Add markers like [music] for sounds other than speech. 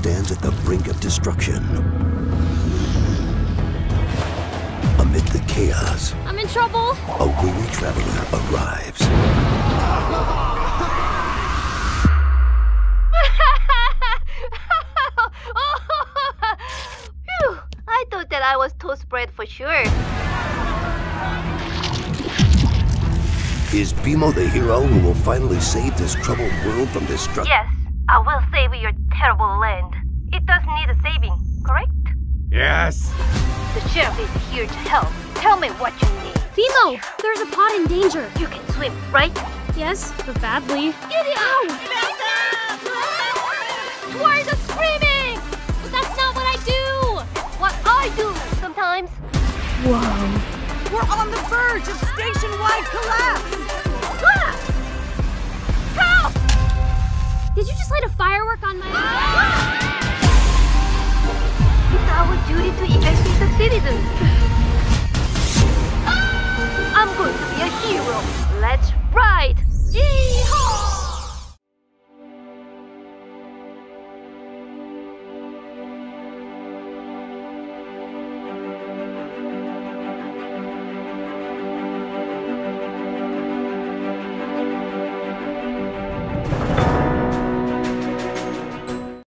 stands at the brink of destruction. Amid the chaos, I'm in trouble. a weary traveler arrives. [laughs] I thought that I was toast bread for sure. Is BMO the hero who will finally save this troubled world from destruction? Yes, I will save your terrible land. It does need a saving, correct? Yes. The sheriff is here to help. Tell me what you need. BMO, there's a pod in danger. You can swim, right? Yes, but badly. Ow! Why the screaming? But that's not what I do. What I do sometimes. Whoa. We're on the verge of station-wide collapse! Ah! light a firework on my. Ah! It's our duty to evacuate the citizens. Ah! I'm going to be a hero. Let's ride! Yeehaw! you